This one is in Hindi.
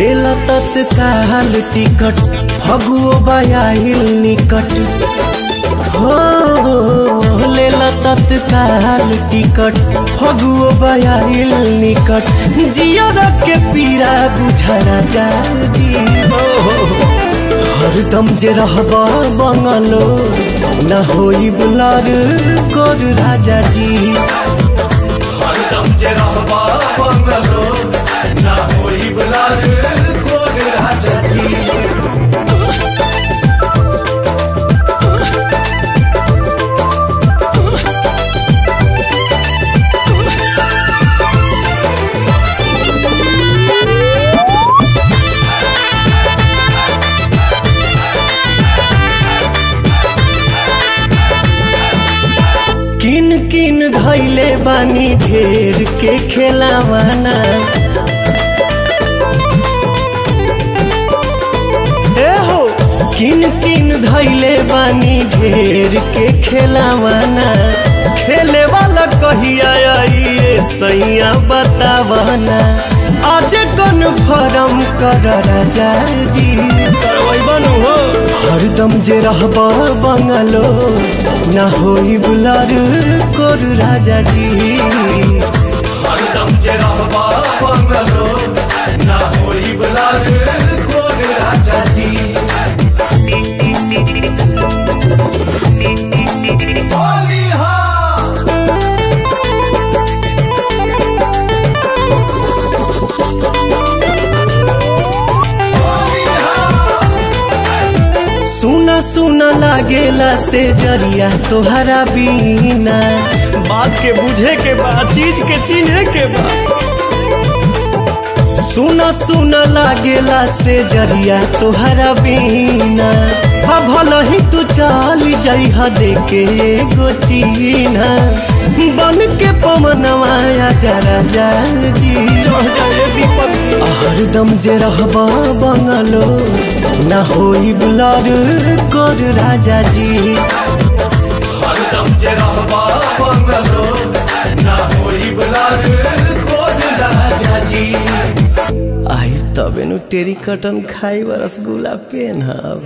तत्काल टिकट फगुओ बयाहिल निकट। हो लेला तत्काल टिकट फगुओ बयाहिल निकट। जियर के पीरा बुझरा जा जी हरदम जे रहब बंगलो, न होई बुलार गोर राजा जी हरदम जे रहबा किन किन धैले बानी ढेर के खेलावाना। किन किन धैले बानी ढेर के खेलावाना। खेले वाला कहिया आई सैया बतावाना। आज कौन फरम कर राजा जी? हो। हरदम जे रहब बंगलो ना होई बुलार कोर राजा जी। हरदम जे रहबा सुना लागेला से ज़रिया तोहरा बीना। बात के बुझे के बाद चीज़ के चिन्हे के बाद सुना सुना लागेला से ज़रिया तोहरा बीना। हा भल ही तू चल जइहा देके एगो चीना। बन के पवनवा जरा जा दीपक हरदम जे। रहब बंगलो ना होई बुलार कर राजा जी हरदम जे रहबा बंगलो, ना होई बलार कोग राजा जी। आई तबे नु टेरी कटन खाई रसगुल्ला पेन हब।